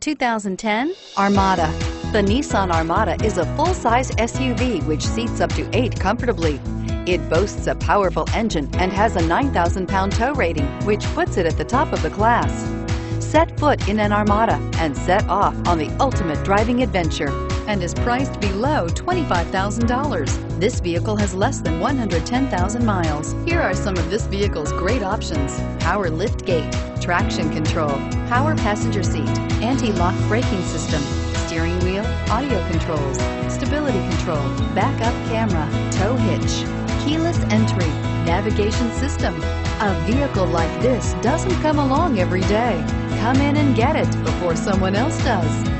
2010 Armada. The Nissan Armada is a full-size SUV which seats up to eight comfortably. It boasts a powerful engine and has a 9,000-pound tow rating, which puts it at the top of the class. Set foot in an Armada and set off on the ultimate driving adventure and is priced below $25,000. This vehicle has less than 110,000 miles. Here are some of this vehicle's great options. Power lift gate, traction control, power passenger seat, anti-lock braking system, steering wheel, audio controls, stability control, backup camera, tow hitch, keyless entry, navigation system. A vehicle like this doesn't come along every day. Come in and get it before someone else does.